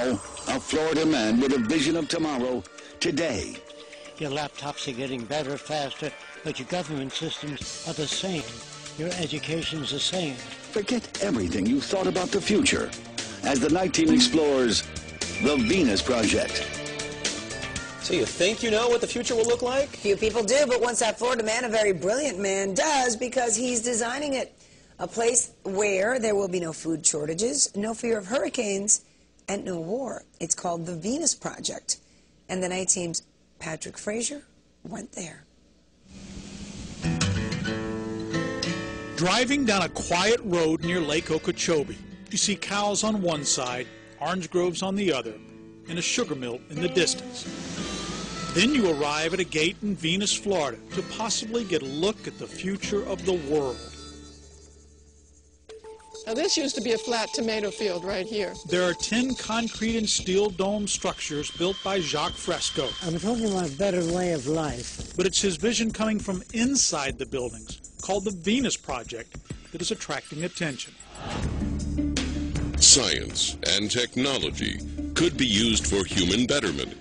Now, a Florida man with a vision of tomorrow, today. Your laptops are getting better, faster, but your government systems are the same. Your education's the same. Forget everything you thought about the future as the night team explores the Venus Project. So you think you know what the future will look like? Few people do, but once that Florida man, a very brilliant man, does because he's designing it. A place where there will be no food shortages, no fear of hurricanes, no war. It's called the Venus Project. And the night team's Patrick Fraser went there. Driving down a quiet road near Lake Okeechobee, you see cows on one side, orange groves on the other, and a sugar mill in the distance. Then you arrive at a gate in Venus, Florida, to possibly get a look at the future of the world. Now this used to be a flat tomato field right here. There are 10 concrete and steel dome structures built by Jacque Fresco. I'm talking about a better way of life. But it's his vision coming from inside the buildings, called the Venus Project, that is attracting attention. Science and technology could be used for human betterment.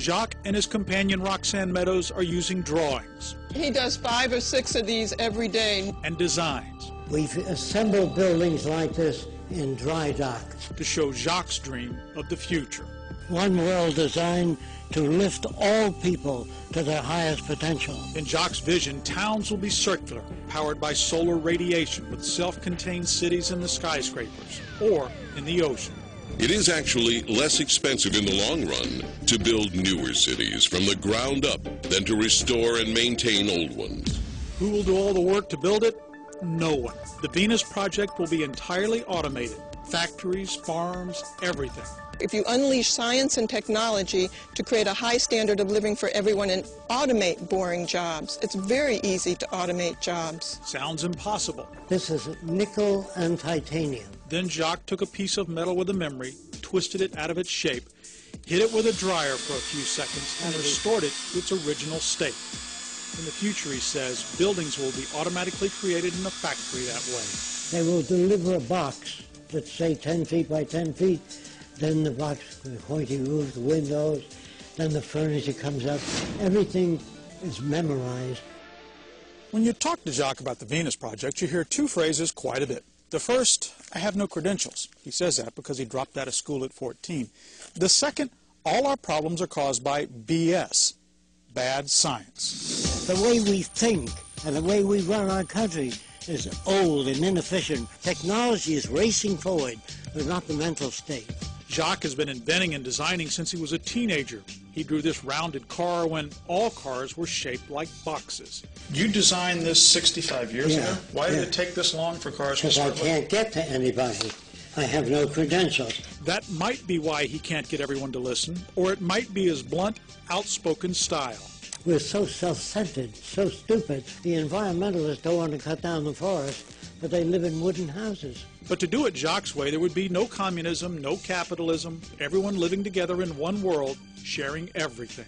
Jacque and his companion Roxanne Meadows are using drawings He does five or six of these every day. and designs We've assembled buildings like this in dry dock. to show Jacque's dream of the future. One world designed to lift all people to their highest potential. In Jacque's vision, towns will be circular, powered by solar radiation with self-contained cities in the skyscrapers or in the ocean. It is actually less expensive in the long run to build newer cities from the ground up than to restore and maintain old ones. Who will do all the work to build it? No one. The Venus Project will be entirely automated. Factories, farms, everything. If you unleash science and technology to create a high standard of living for everyone and automate boring jobs, it's very easy to automate jobs. Sounds impossible. This is nickel and titanium. Then Jacque took a piece of metal with a memory, twisted it out of its shape, hit it with a dryer for a few seconds, and restored it to its original state. In the future, he says, buildings will be automatically created in a factory that way. They will deliver a box that's, say, 10 feet by 10 feet. Then the box with pointy roof, the windows, then the furniture comes up. Everything is memorized. When you talk to Jacque about the Venus Project, you hear two phrases quite a bit. The first, I have no credentials. He says that because he dropped out of school at 14. The second, all our problems are caused by BS, bad science. The way we think and the way we run our country is old and inefficient. Technology is racing forward, but not the mental state. Jacque has been inventing and designing since he was a teenager. He drew this rounded car when all cars were shaped like boxes. You designed this 65 years Yeah, ago? Why did it take this long for cars to Because I can't get to anybody. I have no credentials. That might be why he can't get everyone to listen, or it might be his blunt, outspoken style. We're so self-centered, so stupid. The environmentalists don't want to cut down the forest, but they live in wooden houses. But to do it Jacque's way, there would be no communism, no capitalism, everyone living together in one world, sharing everything.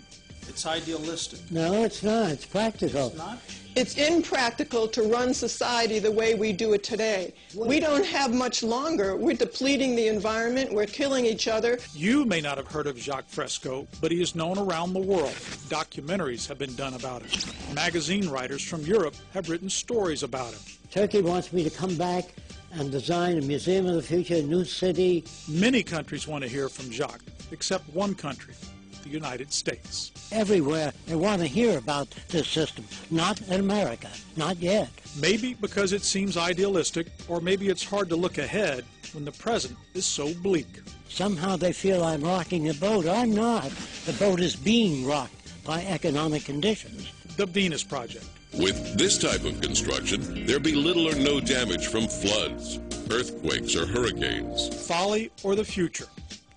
It's idealistic. No, it's not. It's practical. Not? It's impractical to run society the way we do it today. We don't have much longer. We're depleting the environment. We're killing each other. You may not have heard of Jacque Fresco, but he is known around the world. Documentaries have been done about him. Magazine writers from Europe have written stories about him. Turkey wants me to come back and design a museum of the future, a new city. Many countries want to hear from Jacque, except one country, the United States. Everywhere they want to hear about this system. Not in America. Not yet. Maybe because it seems idealistic, or maybe it's hard to look ahead when the present is so bleak. Somehow they feel I'm rocking the boat. I'm not. The boat is being rocked by economic conditions. The Venus Project. With this type of construction, there be little or no damage from floods, earthquakes, or hurricanes. Folly or the future?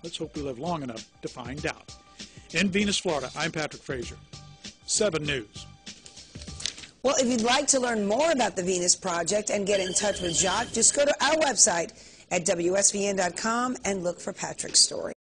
Let's hope we live long enough to find out. In Venus, Florida, I'm Patrick Fraser. 7 News. Well, if you'd like to learn more about the Venus Project and get in touch with Jacque, just go to our website at WSVN.com and look for Patrick's story.